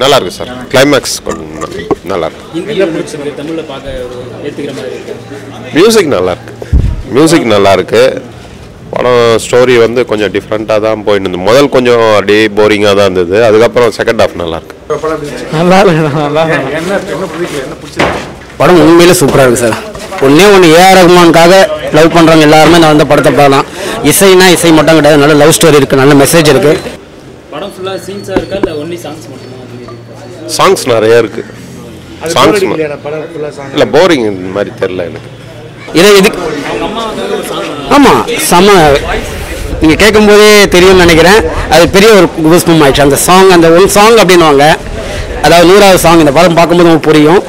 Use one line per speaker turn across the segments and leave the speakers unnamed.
நல்லா இருக்கு sir climax கொஞ்சம் நல்ல- நல்லா இருக்கு மியூசிக் நல்லா இருக்கு. மியூசிக் நல்லா இருக்கு படம் ஸ்டோரி வந்து கொஞ்சம் டிஃப்ரெண்ட்டாக தான் போயிட்டு இருந்தது. முதல் கொஞ்சம் அப்படியே போரிங்காக தான் இருந்தது. அதுக்கப்புறம் செகண்ட் ஹாஃப் நல்லா இருக்கு
நல்லா இருக்கு
படம் உண்மையிலே சூப்பராக இருக்குது சார். ஒன்றே ஒன்று ஏஆர் ரகுமானுக்காக லவ் பண்ணுறவங்க எல்லாருமே நான் வந்து படத்தை பார்க்கலாம். இசைனா இசை மட்டும் கிடையாது. நல்ல லவ் ஸ்டோரி இருக்குது நல்ல மெசேஜ் இருக்குது
படம் ஃபுல்லாக சீன்ஸாக இருக்கா? இல்லை ஒன்லி சாங்ஸ் மட்டுமா?
சாங்ஸ் நிறைய இருக்கு. சாங்ஸ் இல்லை போரிங் இந்த மாதிரி தெரில எனக்கு.
இதை இதுக்கு ஆமாம் செம்ம நீங்கள் கேட்கும்போதே தெரியும்னு நினைக்கிறேன். அது பெரிய ஒரு குஸ்பம் ஆயிடுச்சு. அந்த சாங் அந்த ஒன் சாங் அப்படின்னுவாங்க. அதாவது நூறாவது சாங் இந்த படம் பார்க்கும்போது உங்களுக்கு புரியும்.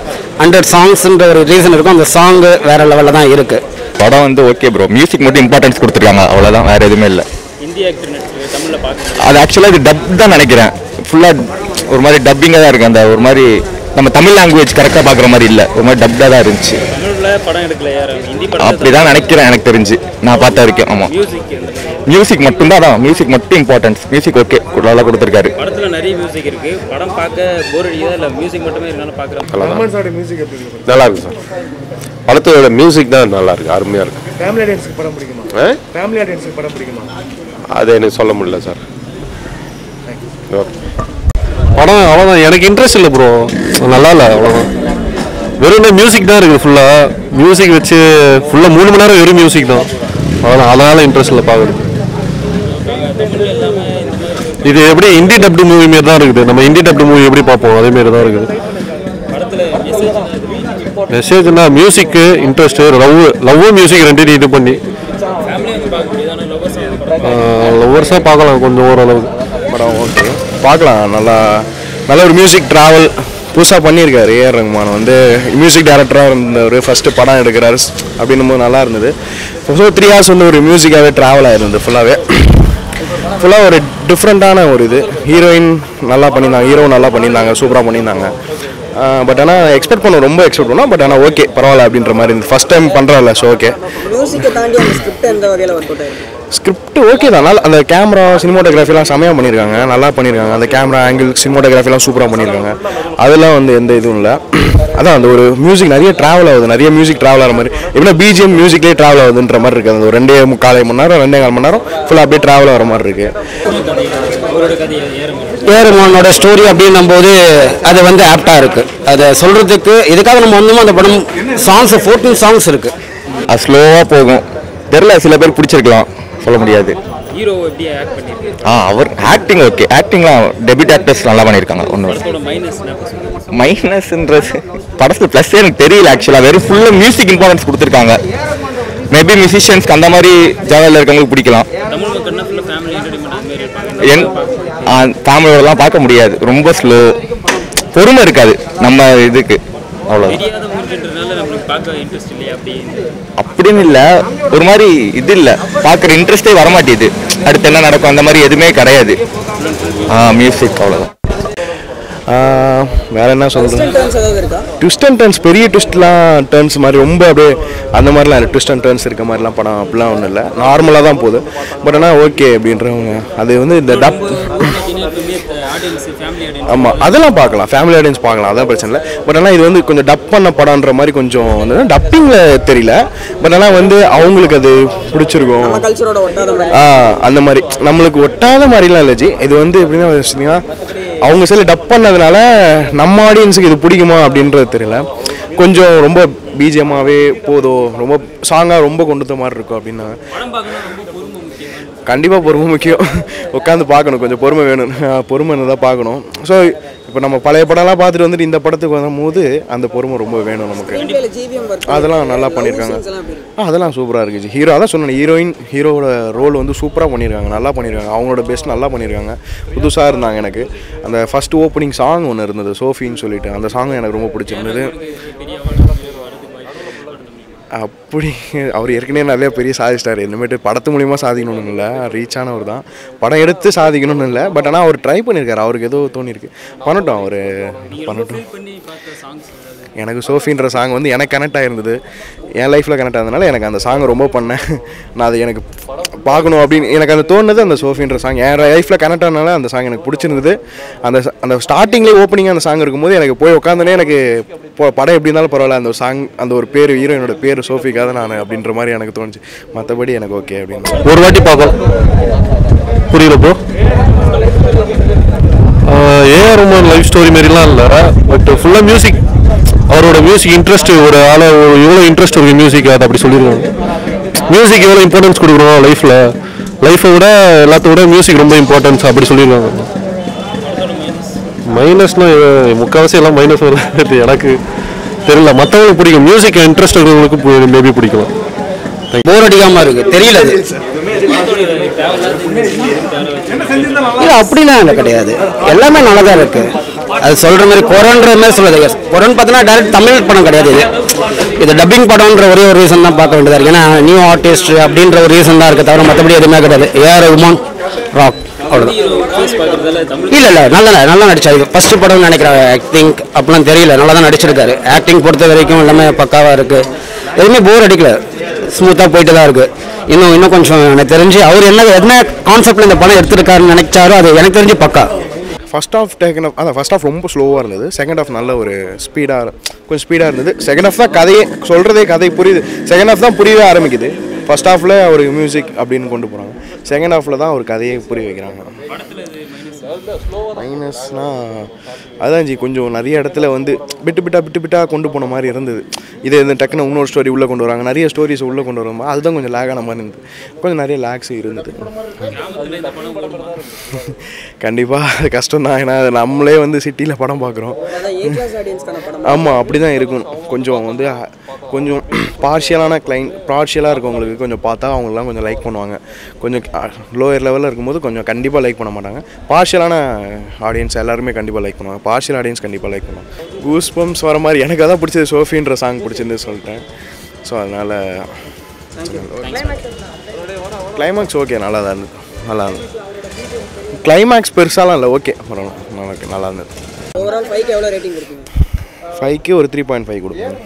ஹண்ட்ரட் சாங்ஸ்ன்ற ஒரு ரீசன் இருக்கும். அந்த சாங் வேற லெவலில் தான் இருக்குது
படம் வந்து ஓகே ப்ரோ மியூசிக் மட்டும் இம்பார்ட்டன்ஸ் கொடுத்துருக்காங்க. அவ்வளோதான் வேற எதுவுமே இல்லை. அது ஆக்சுவலாக இது டப் தான் நினைக்கிறேன். ஃபுல்லாக ஒரு மாதிரி டப்பிங்காக தான் இருக்கு. அந்த ஒரு மாதிரி நம்ம தமிழ் லாங்குவேஜ் கரெக்டாக பார்க்குற மாதிரி இல்லை. ஒரு மாதிரி டப்டாக தான் இருந்துச்சு.
தமிழில் படம் எடுக்கல யாரும் ஹிந்தி படம்
அப்படி தான் நினைக்கிறேன். எனக்கு தெரிஞ்சு. நான் பார்த்த வரைக்கும். ஆமாம்
மியூசிக்
மியூசிக் மட்டும்தான் தான் மியூசிக் மட்டும் இம்பார்ட்டன்ஸ் மியூசிக் ஓகே நல்லா கொடுத்துருக்காரு.
படத்தில் நிறைய மியூசிக் இருக்கு. படம் பார்க்க போர் அடிக்குதா இல்லை மியூசிக் மட்டுமே இருந்தாலும் பார்க்குறேன்
நல்லா இருக்கு சார். படத்தோட மியூசிக் தான் நல்லா இருக்கு. அருமையாக இருக்கு.
ஃபேமிலி ஆடியன்ஸ்க்கு படம் பிடிக்குமா? ஃபேமிலி ஆடியன்ஸ்க்கு படம் பிடிக்குமா?
அது எனக்கு சொல்ல முடியல சார். ஓகே.
படம் அவ்வளோதான் எனக்கு இன்ட்ரெஸ்ட் இல்லை ப்ரோ நல்லா இல்லை அவ்வளோதான் வெறும் மியூசிக் தான் இருக்குது ஃபுல்லாக மியூசிக் வச்சு ஃபுல்லாக மூணு மணி நேரம் வெறும் மியூசிக் தான். அவ்வளோதான் அதனால் இன்ட்ரெஸ்ட் இல்லை பார்க்குறது இது எப்படி இந்தி டப்டு மூவி மாரி தான் இருக்குது. நம்ம இந்தி டப்டு மூவி எப்படி பார்ப்போம்? அதே மாரி தான் இருக்குது.
மெசேஜ்
மெசேஜ்னா மியூசிக்கு இன்ட்ரெஸ்ட்டு லவ் லவ் மியூசிக் ரெண்டையும் இது பண்ணி. லவ்வர்ஸாக பார்க்கலாம். கொஞ்சம் ஓரளவுக்கு.
படம் ஓகே. பார்க்கலாம். நல்லா நல்ல ஒரு மியூசிக் ட்ராவல் புதுசாக பண்ணியிருக்காரு ஏஆர் ரஹ்மான் வந்து மியூசிக் டைரக்டராக இருந்தவர் ஃபஸ்ட்டு படம் எடுக்கிறாரு அப்படின்னும் போது நல்லா இருந்தது. ஸோ த்ரீ ஹார்ஸ் வந்து ஒரு மியூசிக்காகவே ட்ராவல் ஆயிருந்தது ஃபுல்லாகவே ஃபுல்லாக ஒரு டிஃப்ரெண்ட்டான ஒரு இது. ஹீரோயின் நல்லா பண்ணியிருந்தாங்க ஹீரோ நல்லா பண்ணியிருந்தாங்க சூப்பராக பண்ணியிருந்தாங்க. பட் ஆனால் எக்ஸ்பெக்ட் பண்ண ரொம்ப எக்ஸ்பெக்ட் பண்ணோம் பட் ஆனால் ஓகே பரவாயில்ல அப்படின்ற மாதிரி இருந்தது. ஃபஸ்ட் டைம் பண்ணுறல ஸோ ஓகே
ஸ்கிரிப்ட்
ஓகே தான். நல்லா அந்த கேமரா சினிமோட்டோகிராஃபிலாம் செமையாக பண்ணியிருக்காங்க நல்லா பண்ணியிருக்காங்க அந்த கேமரா ஆங்கிள் சினிமோட்டோகிராஃபிலாம் சூப்பராக பண்ணியிருக்காங்க அதெல்லாம் வந்து எந்த இதுவும் இல்லை. அதான் அந்த ஒரு மியூசிக் நிறைய ட்ராவல் ஆகுது. நிறைய மியூசிக் ட்ராவல் ஆகிற மாதிரி. எப்படின்னா பிஜிஎம் மியூசிக்லேயே ட்ராவல் ஆகுதுன்ற மாதிரி இருக்குது அந்த ஒரு ரெண்டே முக்கால் மணி நேரம் ரெண்டே கால் மணி நேரம் ஃபுல்லாக அப்படியே ட்ராவல் ஆகிற மாதிரி இருக்குது
அவரோட கதையை ஏறும்
ஏரமோனோட ஸ்டோரி அப்படின்னும் போது அது வந்து ஆப்டாக இருக்குது அதை சொல்கிறதுக்கு இதுக்காக நம்ம வந்தோமோ அந்த படம் சாங்ஸ் ஃபோர்டீன் சாங்ஸ் இருக்குது
அது ஸ்லோவாக போகும். தெரில சில பேர் பிடிச்சிருக்கலாம். சொல்ல முடியாது.
ஹீரோ எப்படி ஆக்ட் பண்ணியிருக்கு
ஆ அவர் ஆக்டிங் ஓகே ஆக்டிங்லாம் டெபிட் ஆக்டர்ஸ் நல்லா பண்ணியிருக்காங்க ஒன்று மைனஸ்ன்றது படத்தில் ப்ளஸ் எனக்கு தெரியல ஆக்சுவலாக வெறும் ஃபுல்லாக மியூசிக் இம்பார்ட்டன்ஸ் கொடுத்துருக்காங்க. மேபி மியூசிஷியன்ஸ்க்கு அந்த மாதிரி ஜாலியில் இருக்கவங்களுக்கு பிடிக்கலாம். என் ஃபேமிலியோடலாம் பார்க்க முடியாது. ரொம்ப ஸ்லோ பொறுமை இருக்காது நம்ம இதுக்கு. அவ்வளோ அப்படின்னு இல்லை. ஒரு மாதிரி இது இல்லை. பார்க்குற இன்ட்ரெஸ்டே வரமாட்டேது அடுத்து என்ன நடக்கும்? அந்த மாதிரி எதுவுமே கிடையாது. மியூசிக் அவ்வளோதான்
வேற என்ன
இருக்கா?
ட்விஸ்ட் அண்ட் டர்ன்ஸ் பெரிய ட்விஸ்ட்லாம் டர்ன்ஸ் மாதிரி ரொம்ப அப்படியே அந்த மாதிரிலாம் இல்லை. ட்விஸ்ட் அண்ட் டர்ன்ஸ் இருக்க மாதிரிலாம் படம் அப்படிலாம் ஒன்றும் இல்லை. நார்மலாக தான் போகுது. பட் ஆனால் ஓகே அப்படின்றவங்க அது வந்து இந்த டப் ஆமாம் அதெல்லாம் பார்க்கலாம். ஃபேமிலி ஆடியன்ஸ் பார்க்கலாம் அதான் பிரச்சனை இல்லை. பட் ஆனால் இது வந்து கொஞ்சம் டப் பண்ண படம்ன்ற மாதிரி கொஞ்சம் வந்து டப்பிங்கில் தெரியல. பட் ஆனால் வந்து அவங்களுக்கு அது பிடிச்சிருக்கும். ஆ அந்த மாதிரி. நம்மளுக்கு ஒட்டாத மாதிரிலாம் இல்லை ஜி. இது வந்து எப்படின்னா வச்சுட்டிங்கன்னா அவங்க சைடில் டப் பண்ணதுனால நம்ம ஆடியன்ஸுக்கு இது பிடிக்குமா அப்படின்றது தெரியல. கொஞ்சம் ரொம்ப பிஜிஎம்மாகவே போதும் ரொம்ப சாங்காக ரொம்ப கொண்டு வந்த மாதிரி இருக்கும் அப்படின்னா. கண்டிப்பாக பொறுமை முக்கியம். உட்காந்து பார்க்கணும். கொஞ்சம் பொறுமை வேணும். பொறுமை தான் பார்க்கணும். ஸோ இப்போ நம்ம பழைய படம்லாம் பார்த்துட்டு வந்துட்டு இந்த படத்துக்கு வரும்போது அந்த பொறுமை ரொம்ப வேணும் நமக்கு. அதெல்லாம் நல்லா பண்ணியிருக்காங்க. அதெல்லாம் சூப்பராக இருக்குது ஹீரோ அதான் சொன்னேன் ஹீரோயின் ஹீரோவோட ரோல் வந்து சூப்பராக பண்ணியிருக்காங்க. நல்லா பண்ணியிருக்காங்க. அவங்களோட பெஸ்ட் நல்லா பண்ணியிருக்காங்க. புதுசாக இருந்தாங்க எனக்கு. அந்த ஃபர்ஸ்ட் ஓப்பனிங் சாங் ஒன்று இருந்தது சோஃபின்னு சொல்லிட்டு. அந்த சாங் எனக்கு ரொம்ப பிடிச்சிருந்தது. அப்படி அவர் ஏற்கனவே நிறைய பெரிய சாதிச்சிட்டார். இனிமேட்டு படத்து மூலியமாக சாதிக்கணும்னு இல்லை. ரீச் ஆனவர் தான். படம் எடுத்து சாதிக்கணும்னு இல்லை. பட் ஆனால் அவர் ட்ரை பண்ணியிருக்காரு. அவருக்கு ஏதோ தோணியிருக்கு. பண்ணட்டும் அவர் பண்ணட்டும். எனக்கு சோஃபின்ற சாங் வந்து எனக்கு கனெக்ட் ஆகிருந்தது என் லைஃப்பில் கனெக்ட் ஆனதுனால எனக்கு அந்த சாங் ரொம்ப பண்ணேன். நான் அதை எனக்கு பார்க்கணும் அப்படின்னு எனக்கு அது தோணுது அந்த சோஃபின்ற சாங் என் லைஃப்பில் கனெக்ட் ஆனதுனால அந்த சாங் எனக்கு பிடிச்சிருந்தது. அந்த அந்த ஸ்டார்டிங்லேயே ஓப்பனிங் அந்த சாங் இருக்கும்போது எனக்கு போய் உட்காந்தனே எனக்கு படம் எப்படி இருந்தாலும் பரவாயில்ல. அந்த சாங் அந்த ஒரு பேர் ஹீரோயினோட பேர் சோஃபிக்காக நான் அப்படின்ற மாதிரி எனக்கு தோணுச்சு. மற்றபடி எனக்கு ஓகே அப்படின்னு.
ஒரு வாட்டி பார்க்கலாம். புரியல bro A R Rahman life story மாதிரிலாம் இல்லை பட் ஃபுல்லாக மியூசிக் அவரோட மியூசிக் இன்ட்ரெஸ்ட் ஒரு ஆளை எவ்வளோ இன்ட்ரெஸ்ட் இருக்கு மியூசிக் அதை அப்படி சொல்லியிருக்காங்க மியூசிக் எவ்வளோ இம்பார்ட்டன்ஸ் கொடுக்குறோம் லைஃப்பில் லைஃப்பை விட எல்லாத்த விட மியூசிக் ரொம்ப இம்பார்ட்டன்ஸ் அப்படி சொல்லியிருக்காங்க மைனஸ்னால் முக்கால்வாசி எல்லாம் மைனஸ் வருது. எனக்கு தெரியல. மற்றவங்களுக்கு பிடிக்கும். மியூசிக் இன்ட்ரெஸ்ட் இருக்கிறவங்களுக்கு மேபி பிடிக்கலாம்.
போர் அடிக்காம இருக்கு. தெரியல அது. இல்ல அப்படிலாம் இல்லை கிடையாது. எல்லாமே நல்லா தான் இருக்கு. அது சொல்கிற மாதிரி கொரோன்ற மாதிரி சொல்லுது கொரோன் பார்த்தீங்கன்னா டேரக்ட் தமிழ் படம் கிடையாது இது. இது டப்பிங் படம்ன்ற ஒரே ஒரு ரீசன் தான் பார்க்க வேண்டியதாக இருக்குது ஏன்னா நியூ ஆர்டிஸ்ட் அப்படின்ற ஒரு ரீசன் தான் இருக்குது தவிர மற்றபடி எதுவுமே கிடையாது. ஏஆர் உமான் ராக் அவ்வளோதான்
ஃபேஸ் இல்லை தமிழ்
இல்ல இல்ல நல்லா நல்லா நடிச்சாரு ஃபர்ஸ்ட் படம் நினைக்கிறேன் ஆக்டிங் அப்படிலாம் தெரியல. நல்லா தான் நடிச்சிருக்காரு. ஆக்டிங் பொறுத்த வரைக்கும் எல்லாமே பக்காவா இருக்கு. எதுவுமே போர் அடிக்கல. ஸ்மூத்தாக போயிட்டு தான் இருக்குது இன்னும் இன்னும் கொஞ்சம் எனக்கு தெரிஞ்சு அவர் என்ன என்ன கான்செப்டில் இந்த படம் எடுத்திருக்காருன்னு நினைச்சாரோ அது எனக்கு தெரிஞ்சு பக்கா.
ஃபர்ஸ்ட் ஆஃப் டேக்கன் ஆஃப் அதான் ஃபர்ஸ்ட் ஆஃப் ரொம்ப ஸ்லோவாக இருந்தது. செகண்ட் ஆஃப் நல்ல ஒரு ஸ்பீடாக கொஞ்சம் ஸ்பீடாக இருந்தது. செகண்ட் ஆஃப் தான் கதையே சொல்கிறதே கதை புரியுது. செகண்ட் ஆஃப் தான் புரியவே ஆரம்பிக்குது. ஃபஸ்ட் ஹாஃபில் ஒரு மியூசிக் அப்படின்னு கொண்டு போகிறாங்க செகண்ட் ஹாஃபில் தான் ஒரு கதையை புரிய வைக்கிறாங்க. மைனஸ்னா அதான் ஜி கொஞ்சம் நிறைய இடத்துல வந்து பிட்டு பிட்டா பிட்டு பிட்டா கொண்டு போன மாதிரி இருந்தது. இதே இந்த டக்குன்னு இன்னொரு ஸ்டோரி உள்ளே கொண்டு வராங்க. நிறைய ஸ்டோரிஸ் உள்ளே கொண்டு வரும்போது அதுதான் கொஞ்சம் லேக் ஆன மாதிரி இருந்தது. கொஞ்சம் நிறைய லேக்ஸ் இருந்தது. கண்டிப்பாக அது கஷ்டம் தான் ஏன்னா அது நம்மளே வந்து சிட்டியில் படம் பார்க்குறோம். ஆமாம் அப்படி தான் இருக்கும். கொஞ்சம் வந்து கொஞ்சம் பார்ஷியலான கிளைன் பார்ஷியலாக இருக்கவங்களுக்கு கொஞ்சம் பார்த்தா அவங்களாம் கொஞ்சம் லைக் பண்ணுவாங்க. கொஞ்சம் லோயர் லெவலில் இருக்கும்போது கொஞ்சம் கண்டிப்பாக லைக் பண்ண மாட்டாங்க. பார்ஷியலான ஆடியன்ஸ் எல்லாருமே கண்டிப்பாக லைக் பண்ணுவாங்க. பார்ஷியல் ஆடியன்ஸ் கண்டிப்பாக லைக் பண்ணுவாங்க. கூஸ் பம்ப்ஸ் வர மாதிரி எனக்கு அதான் பிடிச்சது. சோஃபின்ற சாங் பிடிச்சிருந்து சொல்லிட்டேன். ஸோ அதனால் கிளைமேக்ஸ் ஓகே நல்லா தான் இருந்தது. நல்லா இருந்தது. கிளைமேக்ஸ் பெருசாலாம் இல்லை. ஓகே பரவாயில்ல நல்லா நல்லா இருந்தது.
ஓவரால் ஃபைவ்க்கு எவ்வளோ ரேட்டிங் கொடுப்பீங்க?
ஃபைவ்க்கு ஒரு த்ரீ பாயிண்ட் ஃபைவ் கொடுப்பேன்.